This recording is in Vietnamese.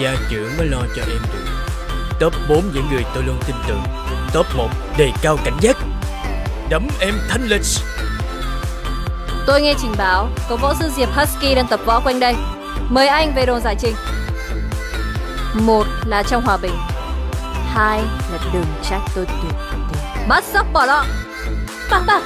gia trưởng mới lo cho em được. Top 4 những người tôi luôn tin tưởng. Top 1 đề cao cảnh giác. Đấm em thanh lịch. Tôi nghe trình báo, Có võ sư Diệp Husky đang tập võ quanh đây. Mời anh về đồn giải trình. Một là trong hòa bình. Hai là đừng trách tôi tuyệt tình Bắt sóc bỏ lọ. Bà bà